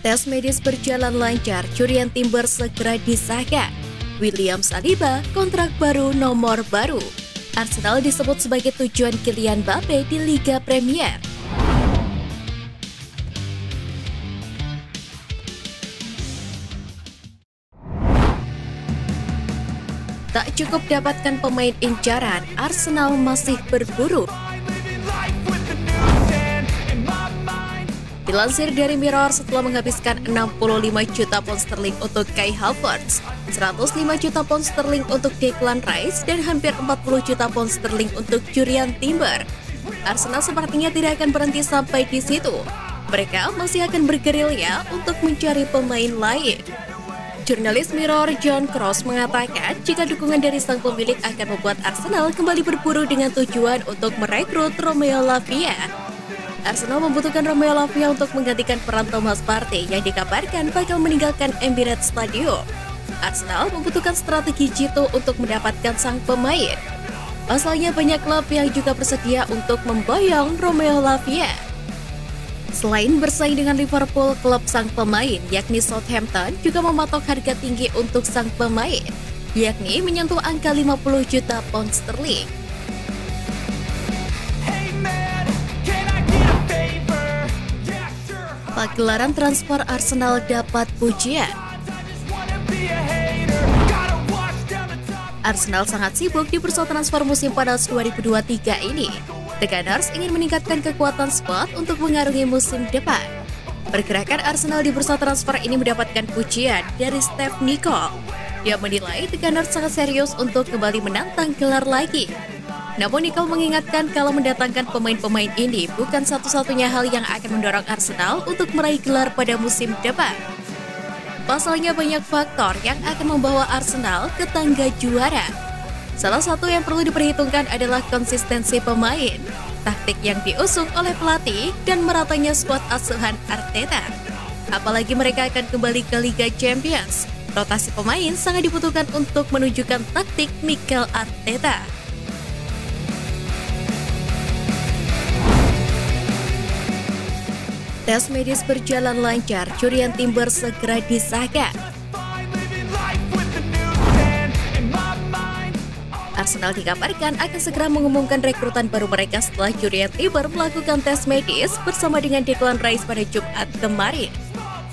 Tes medis berjalan lancar, curian Timber segera disahkan. William Saliba kontrak baru nomor baru. Arsenal disebut sebagai tujuan Kylian Mbappe di Liga Premier. Tak cukup dapatkan pemain incaran, Arsenal masih berburu Dilansir dari Mirror, setelah menghabiskan 65 juta pound sterling untuk Kai Havertz, 105 juta pound sterling untuk Declan Rice, dan hampir 40 juta pound sterling untuk Jurian Timber, Arsenal sepertinya tidak akan berhenti sampai di situ. Mereka masih akan bergerilya untuk mencari pemain lain. Jurnalis Mirror John Cross mengatakan jika dukungan dari sang pemilik akan membuat Arsenal kembali berburu dengan tujuan untuk merekrut Romeo Lavia. Arsenal membutuhkan Romeo Lavia untuk menggantikan peran Thomas Partey yang dikabarkan bakal meninggalkan Emirates Stadium. Arsenal membutuhkan strategi jitu untuk mendapatkan sang pemain. Pasalnya banyak klub yang juga bersedia untuk memboyong Romeo Lavia. Selain bersaing dengan Liverpool, klub sang pemain, yakni Southampton, juga mematok harga tinggi untuk sang pemain, yakni menyentuh angka 50 juta pound sterling. Pagelaran transfer Arsenal dapat pujian. Arsenal sangat sibuk di bursa transfer musim panas 2023 ini. The Gunners ingin meningkatkan kekuatan squad untuk mengarungi musim depan. Pergerakan Arsenal di bursa transfer ini mendapatkan pujian dari Steph Nicole. Dia menilai The Gunners sangat serius untuk kembali menantang gelar lagi. Namun Nicole mengingatkan kalau mendatangkan pemain-pemain ini bukan satu-satunya hal yang akan mendorong Arsenal untuk meraih gelar pada musim depan. Pasalnya banyak faktor yang akan membawa Arsenal ke tangga juara. Salah satu yang perlu diperhitungkan adalah konsistensi pemain, taktik yang diusung oleh pelatih, dan meratanya skuad asuhan Arteta. Apalagi mereka akan kembali ke Liga Champions. Rotasi pemain sangat dibutuhkan untuk menunjukkan taktik Mikel Arteta. Tes medis berjalan lancar, curian Timber segera disahkan. Arsenal dikabarkan akan segera mengumumkan rekrutan baru mereka setelah Julian Timber melakukan tes medis bersama dengan Declan Rice pada Jumat kemarin.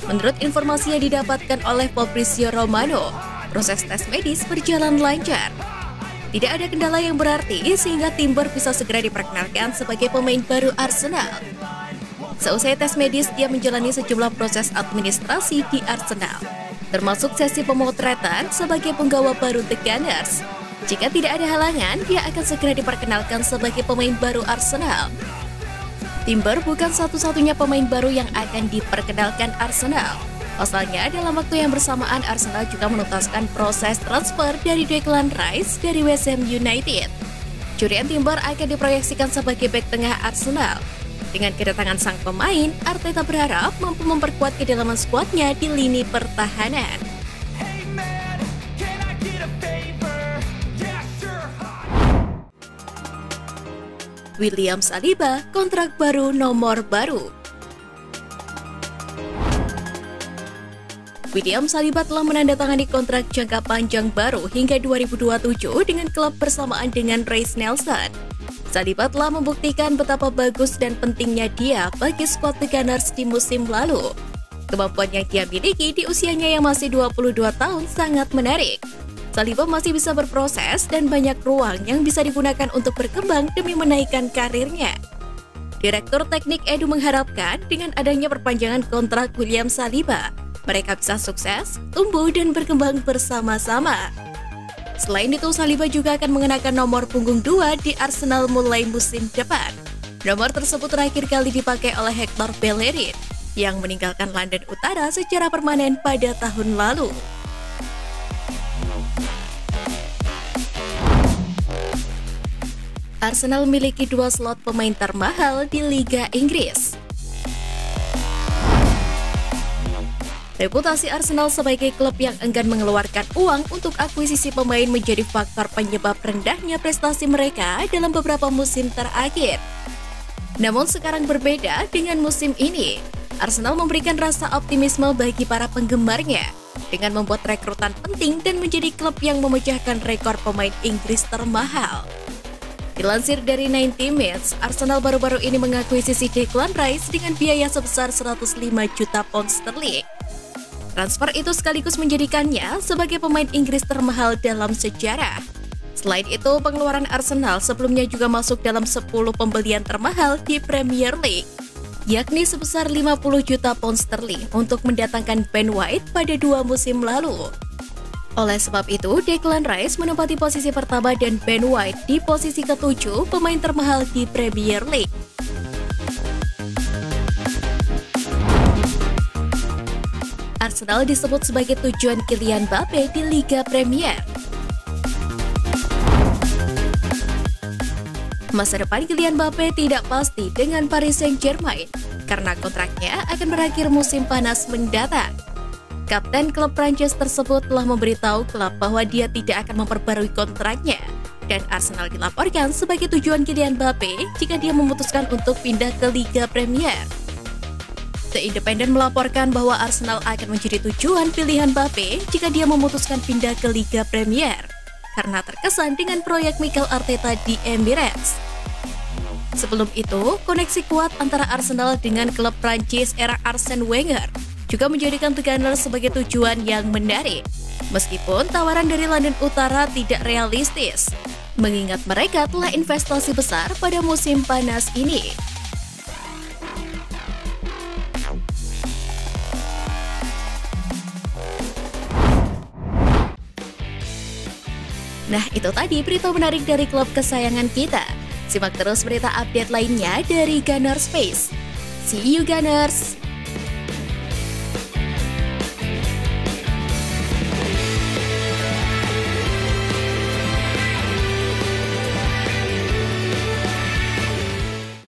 Menurut informasi yang didapatkan oleh Fabrizio Romano, proses tes medis berjalan lancar. Tidak ada kendala yang berarti sehingga Timber bisa segera diperkenalkan sebagai pemain baru Arsenal. Seusai tes medis, dia menjalani sejumlah proses administrasi di Arsenal, termasuk sesi pemotretan sebagai penggawa baru The Gunners jika tidak ada halangan, dia akan segera diperkenalkan sebagai pemain baru Arsenal. Timber bukan satu-satunya pemain baru yang akan diperkenalkan Arsenal. Pasalnya, dalam waktu yang bersamaan Arsenal juga menuntaskan proses transfer dari Declan Rice dari West Ham United. Jurian Timber akan diproyeksikan sebagai bek tengah Arsenal. Dengan kedatangan sang pemain, Arteta berharap mampu memperkuat kedalaman skuadnya di lini pertahanan. William Saliba kontrak baru nomor baru. William Saliba telah menandatangani kontrak jangka panjang baru hingga 2027 dengan klub bersamaan dengan Reece Nelson. Saliba telah membuktikan betapa bagus dan pentingnya dia bagi skuad The Gunners di musim lalu. Kemampuan yang dia miliki di usianya yang masih 22 tahun sangat menarik. Saliba masih bisa berproses dan banyak ruang yang bisa digunakan untuk berkembang demi menaikkan karirnya. Direktur Teknik Edu mengharapkan dengan adanya perpanjangan kontrak William Saliba, mereka bisa sukses, tumbuh, dan berkembang bersama-sama. Selain itu, Saliba juga akan mengenakan nomor punggung 2 di Arsenal mulai musim depan. Nomor tersebut terakhir kali dipakai oleh Hector Bellerin yang meninggalkan London Utara secara permanen pada tahun lalu. Arsenal memiliki dua slot pemain termahal di Liga Inggris. Reputasi Arsenal sebagai klub yang enggan mengeluarkan uang untuk akuisisi pemain menjadi faktor penyebab rendahnya prestasi mereka dalam beberapa musim terakhir. Namun sekarang berbeda dengan musim ini. Arsenal memberikan rasa optimisme bagi para penggemarnya dengan membuat rekrutan penting dan menjadi klub yang memecahkan rekor pemain Inggris termahal. Dilansir dari 90 Minutes, Arsenal baru-baru ini mengakuisisi Declan Rice dengan biaya sebesar 105 juta pound sterling. Transfer itu sekaligus menjadikannya sebagai pemain Inggris termahal dalam sejarah. Selain itu, pengeluaran Arsenal sebelumnya juga masuk dalam 10 pembelian termahal di Premier League yakni sebesar 50 juta pound sterling untuk mendatangkan Ben White pada dua musim lalu. Oleh sebab itu, Declan Rice menempati posisi pertama dan Ben White di posisi ketujuh pemain termahal di Premier League. Arsenal disebut sebagai tujuan Kylian Mbappe di Liga Premier. Masa depan Kylian Mbappe tidak pasti dengan Paris Saint-Germain karena kontraknya akan berakhir musim panas mendatang. Kapten klub Prancis tersebut telah memberitahu klub bahwa dia tidak akan memperbarui kontraknya dan Arsenal dilaporkan sebagai tujuan Kylian Mbappe jika dia memutuskan untuk pindah ke Liga Premier. The Independent melaporkan bahwa Arsenal akan menjadi tujuan pilihan Mbappe jika dia memutuskan pindah ke Liga Premier karena terkesan dengan proyek Mikel Arteta di Emirates. Sebelum itu, koneksi kuat antara Arsenal dengan klub Prancis era Arsene Wenger juga menjadikan The sebagai tujuan yang menarik. Meskipun tawaran dari London Utara tidak realistis, mengingat mereka telah investasi besar pada musim panas ini. Nah, itu tadi berita menarik dari klub kesayangan kita. Simak terus berita update lainnya dari Gunner Space. See you Gunners!